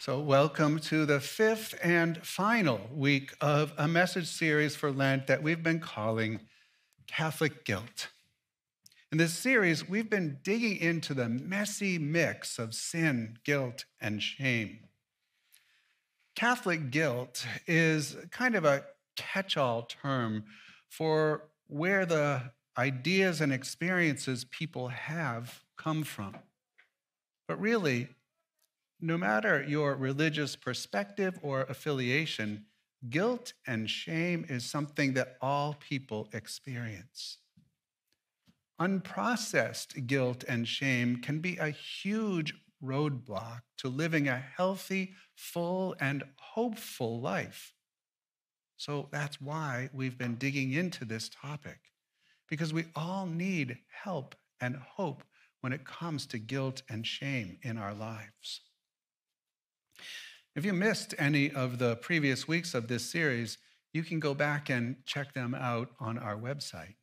So, welcome to the fifth and final week of a message series for Lent that we've been calling Catholic Guilt. In this series, we've been digging into the messy mix of sin, guilt, and shame. Catholic guilt is kind of a catch all term for where the ideas and experiences people have come from. But really, no matter your religious perspective or affiliation, guilt and shame is something that all people experience. Unprocessed guilt and shame can be a huge roadblock to living a healthy, full, and hopeful life. So that's why we've been digging into this topic, because we all need help and hope when it comes to guilt and shame in our lives. If you missed any of the previous weeks of this series, you can go back and check them out on our website.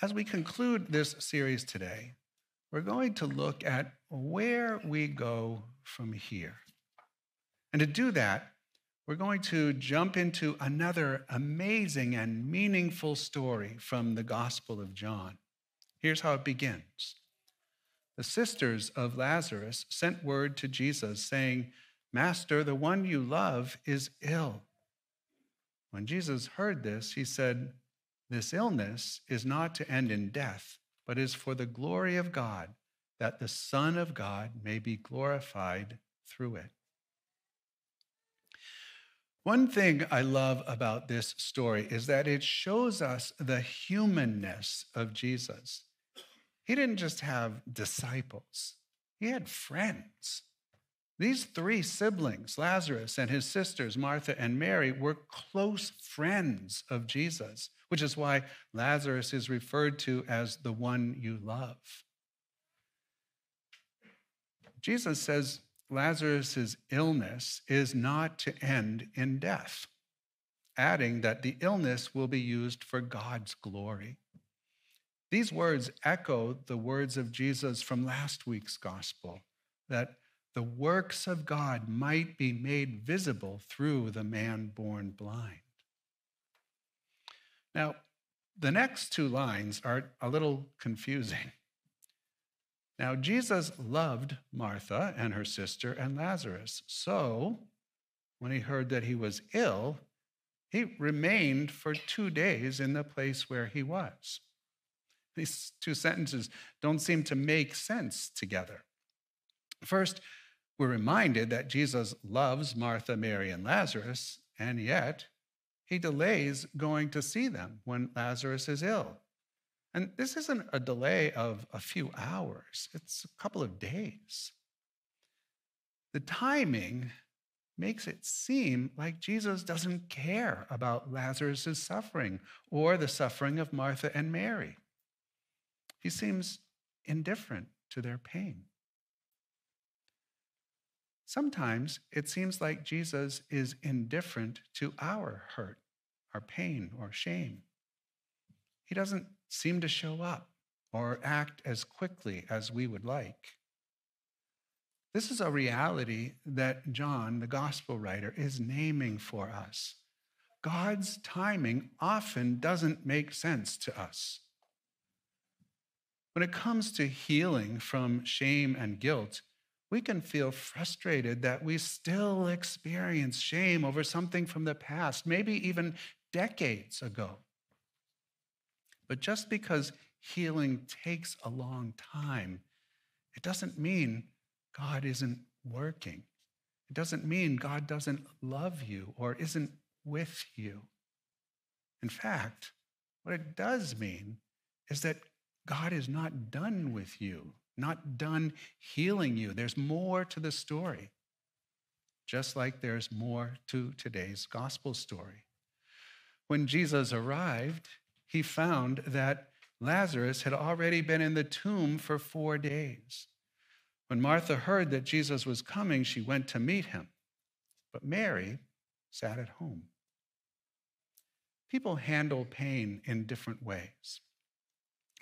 As we conclude this series today, we're going to look at where we go from here. And to do that, we're going to jump into another amazing and meaningful story from the Gospel of John. Here's how it begins the sisters of Lazarus sent word to Jesus saying, Master, the one you love is ill. When Jesus heard this, he said, This illness is not to end in death, but is for the glory of God, that the Son of God may be glorified through it. One thing I love about this story is that it shows us the humanness of Jesus. He didn't just have disciples, he had friends. These three siblings, Lazarus and his sisters, Martha and Mary, were close friends of Jesus, which is why Lazarus is referred to as the one you love. Jesus says Lazarus' illness is not to end in death, adding that the illness will be used for God's glory. These words echo the words of Jesus from last week's gospel that the works of God might be made visible through the man born blind. Now, the next two lines are a little confusing. Now, Jesus loved Martha and her sister and Lazarus. So, when he heard that he was ill, he remained for two days in the place where he was. These two sentences don't seem to make sense together. First, we're reminded that Jesus loves Martha, Mary, and Lazarus, and yet he delays going to see them when Lazarus is ill. And this isn't a delay of a few hours, it's a couple of days. The timing makes it seem like Jesus doesn't care about Lazarus' suffering or the suffering of Martha and Mary. He seems indifferent to their pain. Sometimes it seems like Jesus is indifferent to our hurt, our pain, or shame. He doesn't seem to show up or act as quickly as we would like. This is a reality that John, the gospel writer, is naming for us. God's timing often doesn't make sense to us. When it comes to healing from shame and guilt, we can feel frustrated that we still experience shame over something from the past, maybe even decades ago. But just because healing takes a long time, it doesn't mean God isn't working. It doesn't mean God doesn't love you or isn't with you. In fact, what it does mean is that God is not done with you, not done healing you. There's more to the story, just like there's more to today's gospel story. When Jesus arrived, he found that Lazarus had already been in the tomb for four days. When Martha heard that Jesus was coming, she went to meet him. But Mary sat at home. People handle pain in different ways.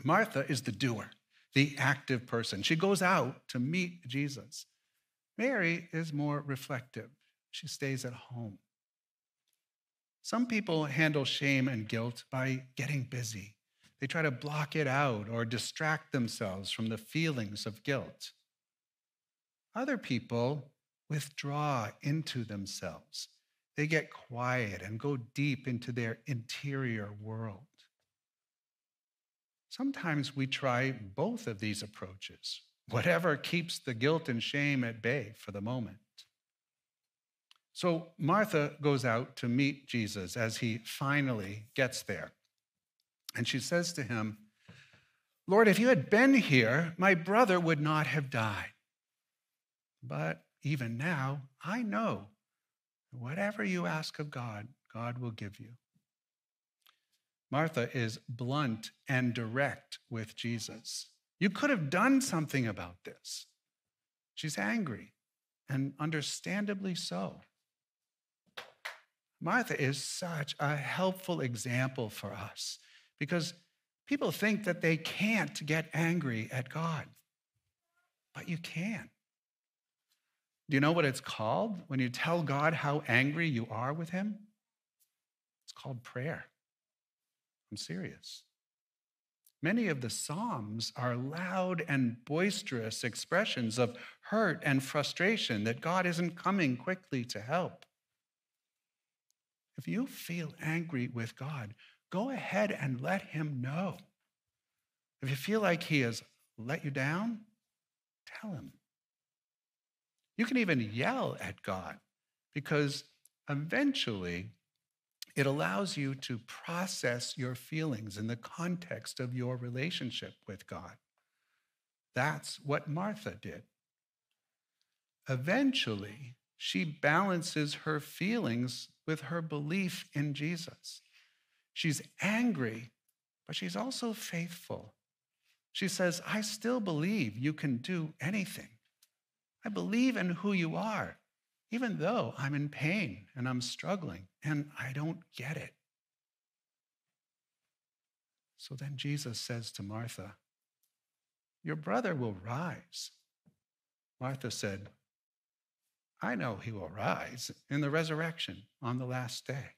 Martha is the doer, the active person. She goes out to meet Jesus. Mary is more reflective. She stays at home. Some people handle shame and guilt by getting busy. They try to block it out or distract themselves from the feelings of guilt. Other people withdraw into themselves. They get quiet and go deep into their interior world. Sometimes we try both of these approaches, whatever keeps the guilt and shame at bay for the moment. So Martha goes out to meet Jesus as he finally gets there. And she says to him, Lord, if you had been here, my brother would not have died. But even now, I know whatever you ask of God, God will give you. Martha is blunt and direct with Jesus. You could have done something about this. She's angry, and understandably so. Martha is such a helpful example for us because people think that they can't get angry at God, but you can. Do you know what it's called when you tell God how angry you are with Him? It's called prayer. I'm serious. Many of the Psalms are loud and boisterous expressions of hurt and frustration that God isn't coming quickly to help. If you feel angry with God, go ahead and let Him know. If you feel like He has let you down, tell Him. You can even yell at God because eventually it allows you to process your feelings in the context of your relationship with God. That's what Martha did. Eventually, she balances her feelings with her belief in Jesus. She's angry, but she's also faithful. She says, I still believe you can do anything. I believe in who you are, even though I'm in pain and I'm struggling and I don't get it. So then Jesus says to Martha, Your brother will rise. Martha said, I know he will rise in the resurrection on the last day.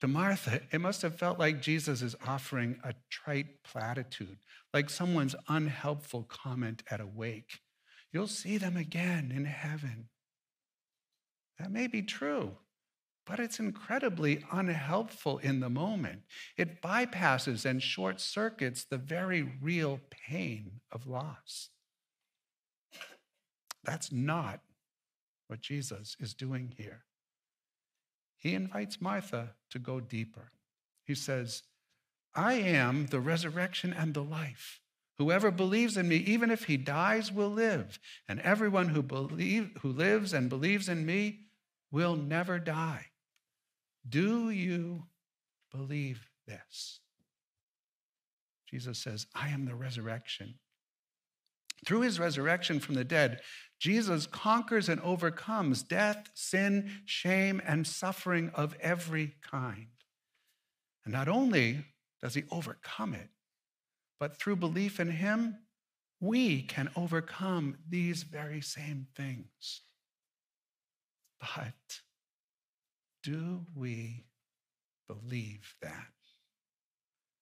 To Martha, it must have felt like Jesus is offering a trite platitude, like someone's unhelpful comment at a wake. You'll see them again in heaven. That may be true, but it's incredibly unhelpful in the moment. It bypasses and short circuits the very real pain of loss. That's not what Jesus is doing here. He invites Martha to go deeper. He says, I am the resurrection and the life. Whoever believes in me, even if he dies, will live. And everyone who, believe, who lives and believes in me will never die. Do you believe this? Jesus says, I am the resurrection. Through his resurrection from the dead, Jesus conquers and overcomes death, sin, shame, and suffering of every kind. And not only does he overcome it, but through belief in him, we can overcome these very same things. But do we believe that?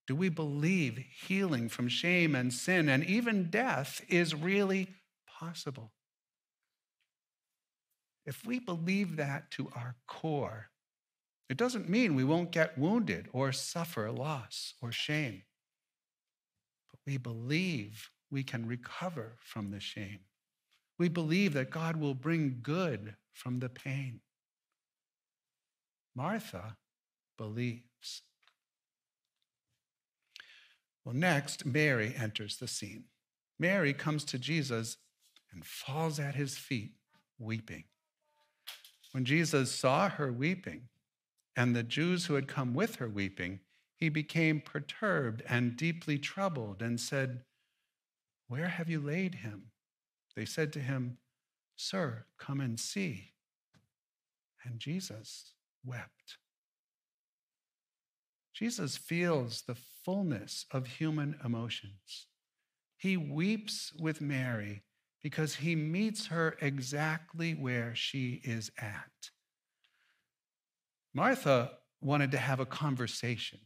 Do we believe healing from shame and sin and even death is really possible? If we believe that to our core, it doesn't mean we won't get wounded or suffer loss or shame. We believe we can recover from the shame. We believe that God will bring good from the pain. Martha believes. Well, next, Mary enters the scene. Mary comes to Jesus and falls at his feet, weeping. When Jesus saw her weeping, and the Jews who had come with her weeping, he became perturbed and deeply troubled and said, Where have you laid him? They said to him, Sir, come and see. And Jesus wept. Jesus feels the fullness of human emotions. He weeps with Mary because he meets her exactly where she is at. Martha wanted to have a conversation,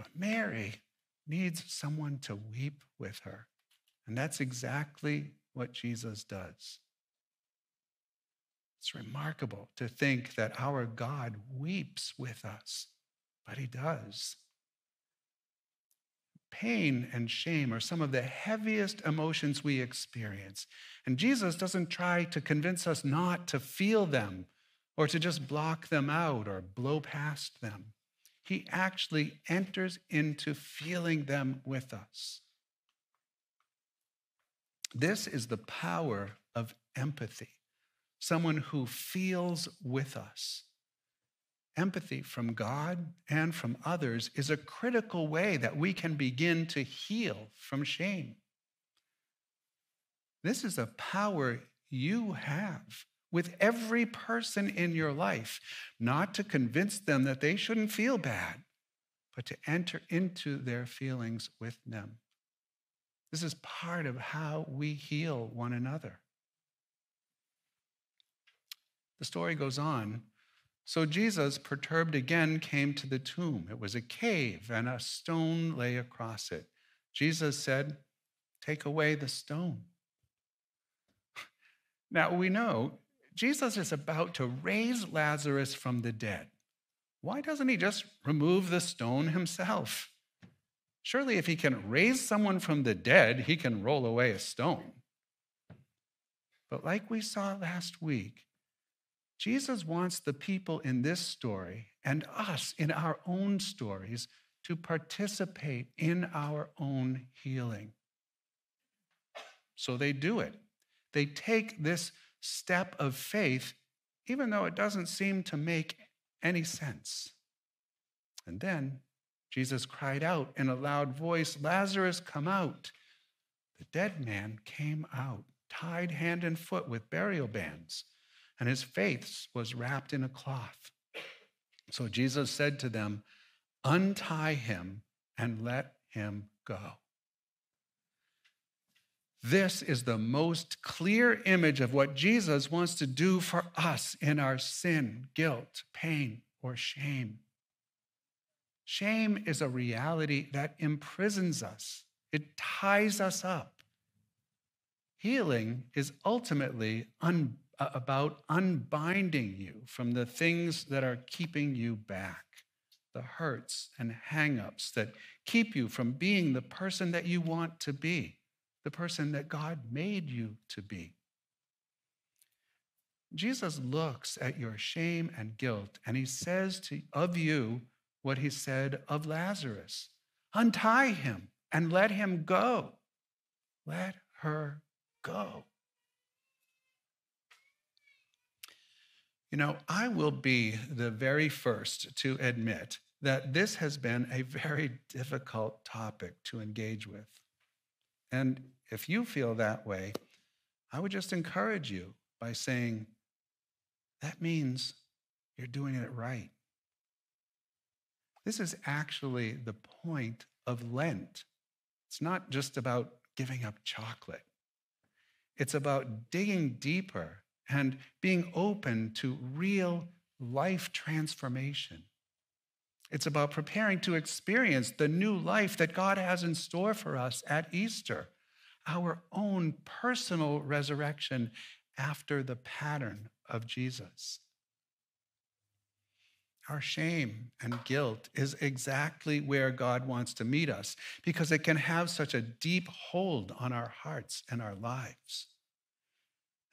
but Mary needs someone to weep with her. And that's exactly what Jesus does. It's remarkable to think that our God weeps with us, but he does. Pain and shame are some of the heaviest emotions we experience. And Jesus doesn't try to convince us not to feel them or to just block them out or blow past them. He actually enters into feeling them with us. This is the power of empathy, someone who feels with us. Empathy from God and from others is a critical way that we can begin to heal from shame. This is a power you have with every person in your life, not to convince them that they shouldn't feel bad, but to enter into their feelings with them. This is part of how we heal one another. The story goes on. So Jesus, perturbed again, came to the tomb. It was a cave, and a stone lay across it. Jesus said, Take away the stone. Now we know Jesus is about to raise Lazarus from the dead. Why doesn't he just remove the stone himself? Surely, if he can raise someone from the dead, he can roll away a stone. But like we saw last week, Jesus wants the people in this story and us in our own stories to participate in our own healing. So they do it. They take this step of faith, even though it doesn't seem to make any sense. And then Jesus cried out in a loud voice, Lazarus, come out. The dead man came out, tied hand and foot with burial bands, and his face was wrapped in a cloth. So Jesus said to them, Untie him and let him go. This is the most clear image of what Jesus wants to do for us in our sin, guilt, pain, or shame. Shame is a reality that imprisons us, it ties us up. Healing is ultimately un- about unbinding you from the things that are keeping you back, the hurts and hangups that keep you from being the person that you want to be the person that God made you to be. Jesus looks at your shame and guilt, and he says to, of you what he said of Lazarus untie him and let him go. Let her go. You know, I will be the very first to admit that this has been a very difficult topic to engage with. And if you feel that way, I would just encourage you by saying, that means you're doing it right. This is actually the point of Lent. It's not just about giving up chocolate, it's about digging deeper and being open to real life transformation. It's about preparing to experience the new life that God has in store for us at Easter, our own personal resurrection after the pattern of Jesus. Our shame and guilt is exactly where God wants to meet us because it can have such a deep hold on our hearts and our lives.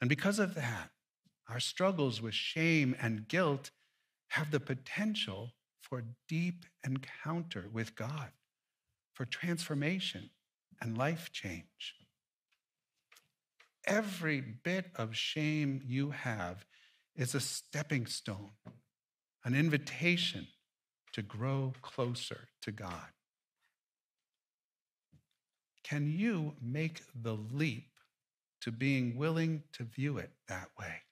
And because of that, our struggles with shame and guilt have the potential for deep encounter with God, for transformation and life change. Every bit of shame you have is a stepping stone, an invitation to grow closer to God. Can you make the leap to being willing to view it that way?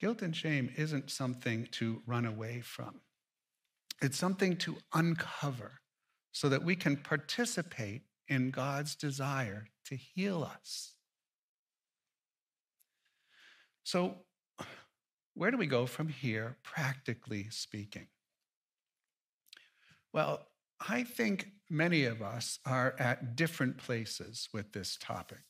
Guilt and shame isn't something to run away from, it's something to uncover so that we can participate in God's desire to heal us. So, where do we go from here, practically speaking? Well, I think many of us are at different places with this topic.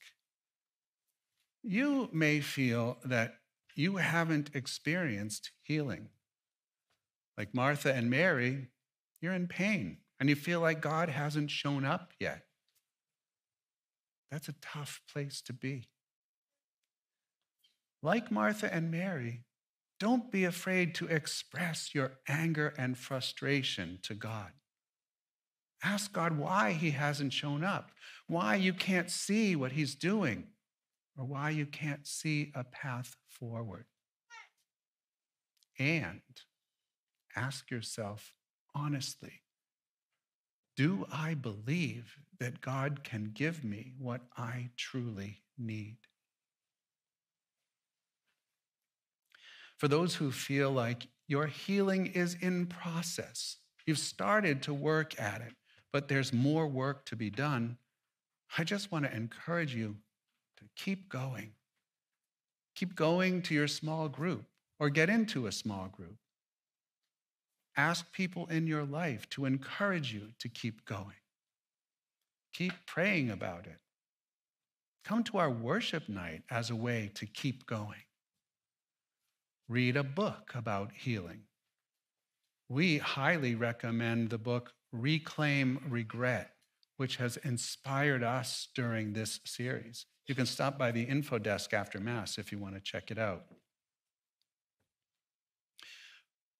You may feel that you haven't experienced healing. Like Martha and Mary, you're in pain and you feel like God hasn't shown up yet. That's a tough place to be. Like Martha and Mary, don't be afraid to express your anger and frustration to God. Ask God why He hasn't shown up, why you can't see what He's doing, or why you can't see a path forward. And ask yourself honestly do I believe that God can give me what I truly need? For those who feel like your healing is in process, you've started to work at it, but there's more work to be done, I just want to encourage you to keep going. Keep going to your small group or get into a small group. Ask people in your life to encourage you to keep going. Keep praying about it. Come to our worship night as a way to keep going. Read a book about healing. We highly recommend the book Reclaim Regret, which has inspired us during this series. You can stop by the info desk after Mass if you want to check it out.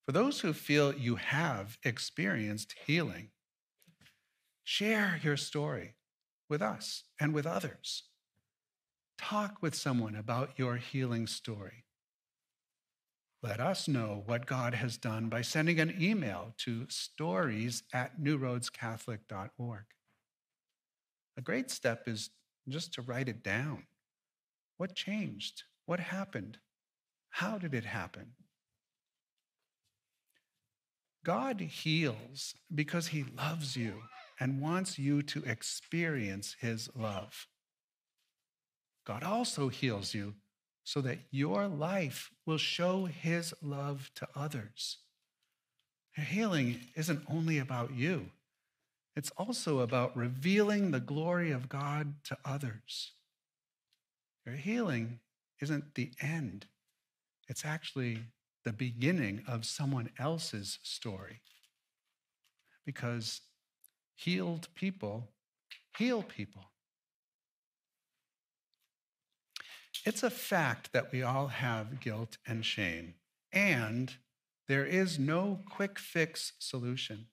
For those who feel you have experienced healing, share your story with us and with others. Talk with someone about your healing story. Let us know what God has done by sending an email to stories at newroadscatholic.org. A great step is just to write it down. What changed? What happened? How did it happen? God heals because he loves you and wants you to experience his love. God also heals you so that your life will show his love to others. Healing isn't only about you, it's also about revealing the glory of God to others. Your healing isn't the end, it's actually the beginning of someone else's story. Because healed people heal people. It's a fact that we all have guilt and shame, and there is no quick fix solution.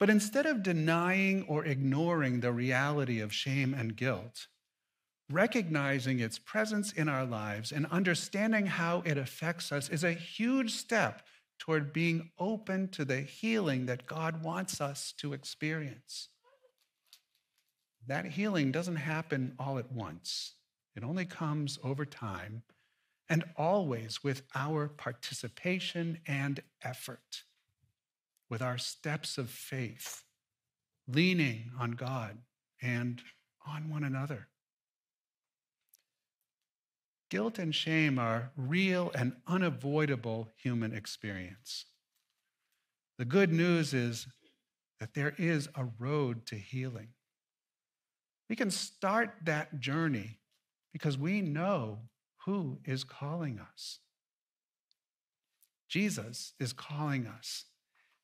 But instead of denying or ignoring the reality of shame and guilt, recognizing its presence in our lives and understanding how it affects us is a huge step toward being open to the healing that God wants us to experience. That healing doesn't happen all at once, it only comes over time and always with our participation and effort, with our steps of faith, leaning on God and on one another. Guilt and shame are real and unavoidable human experience. The good news is that there is a road to healing. We can start that journey because we know who is calling us. Jesus is calling us,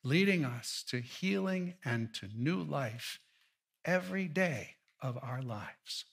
leading us to healing and to new life every day of our lives.